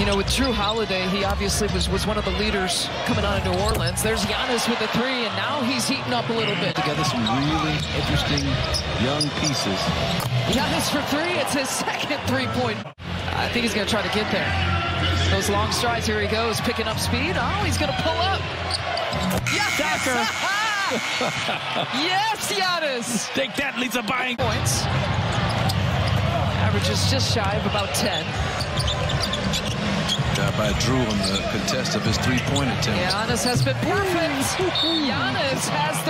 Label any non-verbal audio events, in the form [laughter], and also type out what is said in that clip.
you know, with Jrue Holiday, he obviously was, was one of the leaders coming out of New Orleans. There's Giannis with the three, and now he's heating up a little bit. Together some really interesting young pieces. Giannis for three. It's his [laughs] second three-point. I think he's going to try to get there. Those long strides. Here he goes, picking up speed. Oh, he's going to pull up. Yes! [laughs] yes, Giannis! Take that, Lisa Buying. Points. Averages just shy of about 10. Job by Drew on the contest of his three-point attempt. Giannis has been perfect. [laughs] Giannis has the ring.